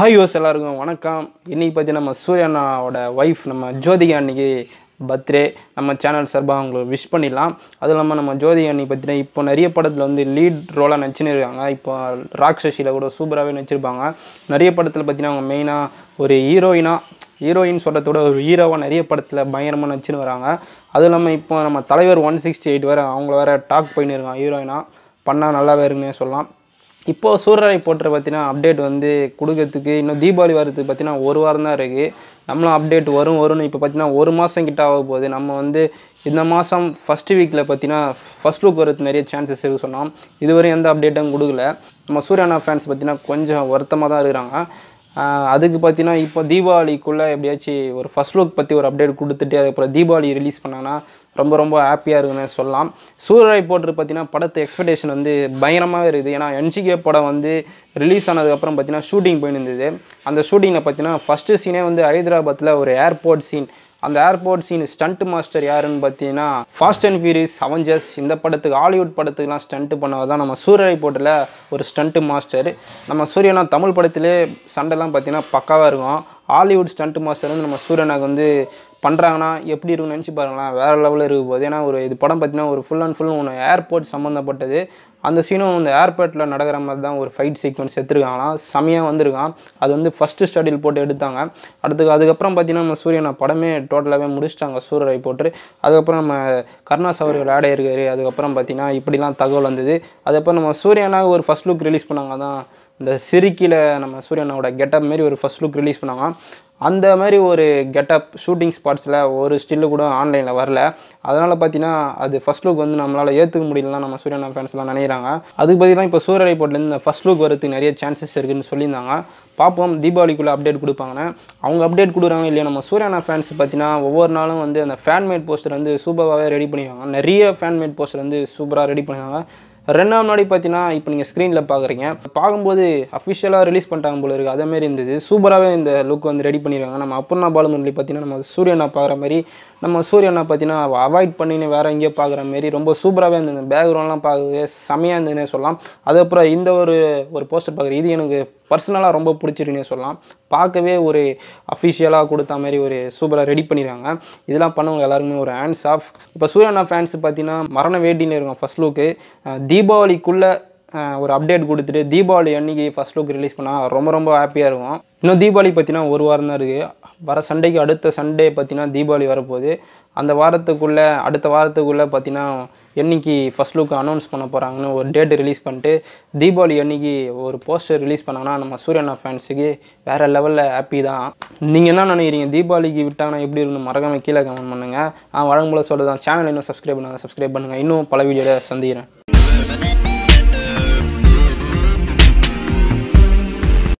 Hi யோஸ் எல்லாருக்கும் வணக்கம். இன்றைக்கி பார்த்தீங்கன்னா நம்ம சூர்யாண்ணாவோட ஒய்ஃப் நம்ம ஜோதிகா அன்னைக்கு பர்த்டே நம்ம சேனல் சார்பாக அவங்களுக்கு விஷ் பண்ணிடலாம். அதுவும் இல்லாமல் நம்ம ஜோதிகா அன்னைக்கு பார்த்தீங்கன்னா இப்போ நிறைய படத்தில் வந்து லீட் ரோலாக நடிச்சுன்னு இருக்காங்க இப்போ ராக்ஷசியில் கூட சூப்பராகவே நடிச்சிருப்பாங்க. நிறைய படத்தில் பார்த்தீங்கன்னா அவங்க மெயினாக ஒரு ஹீரோயினாக ஹீரோயின் சொல்கிறத விட ஒரு ஹீரோவாக நிறைய படத்தில் பயங்கரமாக நடிச்சுன்னு வராங்க. அதுவும் இல்லாமல் இப்போ நம்ம தலைவர் ஒன் சிக்ஸ்டி எயிட் வேறு அவங்கள வேறு டாக் பண்ணியிருக்காங்க இருக்காங்க ஹீரோயினாக பண்ணால் நல்லாவே இருக்குன்னே சொல்லலாம். இப்போது சூரரை போட்டுற பார்த்தீங்கன்னா அப்டேட் வந்து கொடுக்கறதுக்கு இன்னும் தீபாவளி வரதுக்கு பார்த்தீங்கன்னா ஒரு வாரம் தான் இருக்குது நம்மளும் அப்டேட் வரும் வரும்னு இப்போ பார்த்தீங்கன்னா ஒரு மாதம் கிட்ட ஆக போகுது. நம்ம வந்து இந்த மாதம் ஃபஸ்ட்டு வீக்கில் பார்த்தீங்கன்னா ஃபஸ்ட் லுக் வரது நிறைய சான்சஸ் இருக்குது சொன்னோம் இதுவரையும் எந்த அப்டேட்டும் கொடுக்கல. நம்ம சூர்யானா ஃபேன்ஸ் பார்த்தீங்கன்னா கொஞ்சம் வருத்தமாக தான் இருக்கிறாங்க. அதுக்கு பார்த்தீங்கன்னா இப்போ தீபாவளிக்குள்ளே எப்படியாச்சும் ஒரு ஃபஸ்ட் லுக் பற்றி ஒரு அப்டேட் கொடுத்துட்டு அதுக்கப்புறம் தீபாவளி ரிலீஸ் பண்ணாங்கன்னா ரொம்ப ரொம்ப ஹாப்பியாக இருக்குன்னு சொல்லலாம். சூரரை போட்டு பார்த்தீங்கன்னா படத்து எக்ஸ்பெக்டேஷன் வந்து பயங்கரமாகவே இருக்குது. ஏன்னா என்சிகே படம் வந்து ரிலீஸ் ஆனதுக்கப்புறம் பார்த்தீங்கன்னா ஷூட்டிங் போயிருந்தது அந்த ஷூட்டிங்கில் பார்த்தீங்கன்னா ஃபஸ்ட்டு சீனே வந்து ஹைதராபாத்தில் ஒரு ஏர்போர்ட் சீன் அந்த ஏர்போர்ட் சீன் ஸ்டண்ட் மாஸ்டர் யாருன்னு பார்த்தீங்கன்னா ஃபாஸ்ட் அண்ட் ஃபியூரியஸ் அவெஞ்சர்ஸ் இந்த படத்துக்கு ஹாலிவுட் படத்துக்குலாம் ஸ்டண்ட் பண்ணவர் தான் நம்ம சூரியரை போட்டில் ஒரு ஸ்டண்ட்டு மாஸ்டர் நம்ம சூரியனா தமிழ் படத்திலே சண்டைலாம் பார்த்தீங்கன்னா பக்காவாக இருக்கும். ஹாலிவுட் ஸ்டண்ட் மாஸ்டர் வந்து நம்ம சூரியனாக்கு வந்து பண்ணுறாங்கன்னா எப்படி இருக்குன்னு நினச்சி பாருங்களேன். வேறு லெவலில் இருக்க போகுது ஏன்னா ஒரு இது படம் பார்த்தீங்கன்னா ஒரு ஃபுல் அண்ட் ஃபுல் ஒன்று ஏர்போர்ட் சம்மந்தப்பட்டது அந்த சீனும் அந்த ஏர்போர்ட்டில் நடக்கிற மாதிரி தான் ஒரு ஃபைட் சீக்வன்ஸ் எடுத்துருக்காங்களாம். செமையாக வந்திருக்கான் அது வந்து ஃபஸ்ட்டு ஸ்டடியில் போட்டு எடுத்தாங்க. அடுத்து அதுக்கப்புறம் பார்த்தீங்கன்னா நம்ம சூரியனை படமே டோட்டலாகவே முடிச்சிட்டாங்க. சூரரை போட்டு. அதுக்கப்புறம் நம்ம கருணாஸ் அவர்கள் ஆடை இருக்காரு அதுக்கப்புறம் பார்த்தீங்கன்னா இப்படிலாம் தகவல் வந்தது. அதுக்கப்புறம் நம்ம சூரியனாக ஒரு ஃபஸ்ட் லுக் ரிலீஸ் பண்ணாங்க. தான் இந்த சிரிக்கியில் நம்ம சூரியனோட கெட்டப் மாரி ஒரு ஃபஸ்ட் லுக் ரிலீஸ் பண்ணாங்க. அந்த மாதிரி ஒரு கெட்டப் ஷூட்டிங் ஸ்பாட்ஸில் ஒரு ஸ்டில்லு கூட ஆன்லைனில் வரல. அதனால் பார்த்தீங்கன்னா அது ஃபஸ்ட் லுக் வந்து நம்மளால் ஏற்றுக்க முடியலன்னா நம்ம சூரியனா ஃபேன்ஸ்லாம் நினைக்கிறாங்க. அதுக்கு பதிலாக இப்போ சூரிய போட்டிலேருந்து இந்த ஃபஸ்ட் லுக் வரதுக்கு நிறைய சான்சஸ் இருக்குன்னு சொல்லியிருந்தாங்க. பார்ப்போம் தீபாவளிக்குள்ளே அப்டேட் கொடுப்பாங்கன்னு. அவங்க அப்டேட் கொடுக்குறாங்க இல்லையா நம்ம சூர்யானா ஃபேன்ஸ் பார்த்தீங்கன்னா ஒவ்வொரு நாளும் வந்து அந்த ஃபேன்மேட் போஸ்டர் வந்து சூப்பராகவே ரெடி பண்ணிடுவாங்க. நிறைய ஃபேன்மேட் போஸ்டர் வந்து சூப்பராக ரெடி பண்ணிடுவாங்க. ரெண்டாம் முன்னாடி பார்த்தீங்கன்னா இப்போ நீங்கள் ஸ்க்ரீனில் பார்க்குறீங்க. பார்க்கும்போது அஃபிஷியலாக ரிலீஸ் பண்ணிட்டாங்க போல இருக்குது அதேமாரி இருந்தது. சூப்பராகவே இந்த லுக் வந்து ரெடி பண்ணிடுவாங்க நம்ம அப்பர்ணா பாலமுரளி பார்த்தீங்கன்னா நம்ம சூரியனை பார்க்குற மாதிரி நம்ம சூரியனை பார்த்தீங்கன்னா அவாய்ட் பண்ணின்னு வேறு எங்கேயோ பார்க்குற மாரி ரொம்ப சூப்பராகவே இருந்தது. பேக்ரவுண்ட்லாம் பார்க்கவே செமையாக இருந்ததுன்னே சொல்லலாம். அதுக்கப்புறம் இந்த ஒரு ஒரு போஸ்டர் பார்க்குறது இது எனக்கு பர்சனலாக ரொம்ப பிடிச்சிருக்குன்னே சொல்லலாம். பார்க்கவே ஒரு அஃபிஷியலாக கொடுத்த மாதிரி ஒரு சூப்பராக ரெடி பண்ணிடுறாங்க இதெல்லாம் பண்ணவங்க எல்லாருமே ஒரு ஹேண்ட்ஸ் ஆஃப் இப்போ சூரியனா ஃபேன்ஸ் பார்த்தீங்கன்னா மரண வேட்டின்னு இருக்கும் ஃபஸ்ட் லுக்கு தீபாவளிக்குள்ளே ஒரு அப்டேட் கொடுத்துட்டு தீபாவளி அன்னைக்கு ஃபஸ்ட் லுக் ரிலீஸ் பண்ணால் ரொம்ப ரொம்ப ஹாப்பியாக இருக்கும். இன்னும் தீபாவளி பார்த்தீங்கன்னா ஒரு வாரம் தான் இருக்குது வர சண்டைக்கு அடுத்த சண்டே பார்த்தீங்கன்னா தீபாவளி வரப்போகுது. அந்த வாரத்துக்குள்ளே அடுத்த வாரத்துக்குள்ளே பார்த்தீங்கன்னா என்னைக்கு ஃபஸ்ட் லுக் அனௌன்ஸ் பண்ண போகிறாங்கன்னு ஒரு டேட் ரிலீஸ் பண்ணிட்டு தீபாவளி அன்னைக்கு ஒரு போஸ்டர் ரிலீஸ் பண்ணாங்கன்னா நம்ம சூரியனா ஃபேன்ஸுக்கு வேறு லெவலில் ஹாப்பி தான். நீங்கள் என்ன நினைக்கிறீங்க? தீபாவளிக்கு விட்டாங்கன்னா எப்படி இருக்குன்னு மறக்காமல் கீழே கமெண்ட் பண்ணுங்கள் நான் வழங்கும் போல தான் சேனல் இன்னும் சப்ஸ்கிரைப் பண்ணாங்க சப்ஸ்கிரைப் பண்ணுங்கள் இன்னும் பல வீடியோவில் சந்திக்கிறேன்.